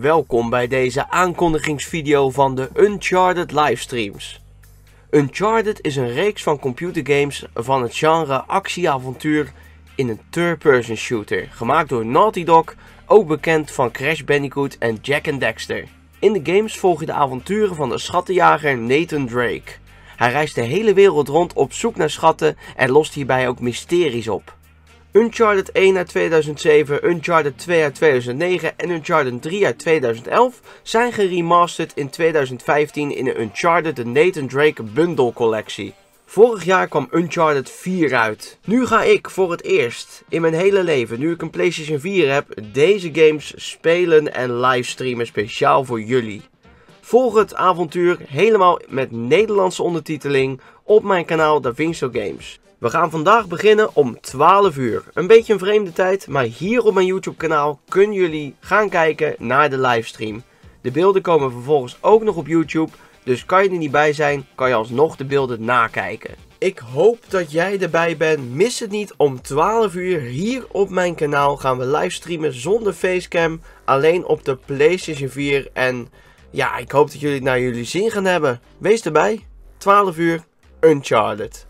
Welkom bij deze aankondigingsvideo van de Uncharted livestreams. Uncharted is een reeks van computergames van het genre actie-avontuur in een third-person shooter, gemaakt door Naughty Dog, ook bekend van Crash Bandicoot en Jack and Dexter. In de games volg je de avonturen van de schattenjager Nathan Drake. Hij reist de hele wereld rond op zoek naar schatten en lost hierbij ook mysteries op. Uncharted 1 uit 2007, Uncharted 2 uit 2009 en Uncharted 3 uit 2011 zijn geremasterd in 2015 in de Uncharted Nathan Drake Bundle collectie. Vorig jaar kwam Uncharted 4 uit. Nu ga ik voor het eerst in mijn hele leven, nu ik een PlayStation 4 heb, deze games spelen en livestreamen speciaal voor jullie. Volg het avontuur helemaal met Nederlandse ondertiteling op mijn kanaal DaVinci Games. We gaan vandaag beginnen om 12 uur. Een beetje een vreemde tijd, maar hier op mijn YouTube kanaal kunnen jullie gaan kijken naar de livestream. De beelden komen vervolgens ook nog op YouTube, dus kan je er niet bij zijn, kan je alsnog de beelden nakijken. Ik hoop dat jij erbij bent. Mis het niet om 12 uur hier op mijn kanaal gaan we livestreamen zonder facecam. Alleen op de PlayStation 4 en ja, ik hoop dat jullie het naar jullie zin gaan hebben. Wees erbij. 12 uur, Uncharted.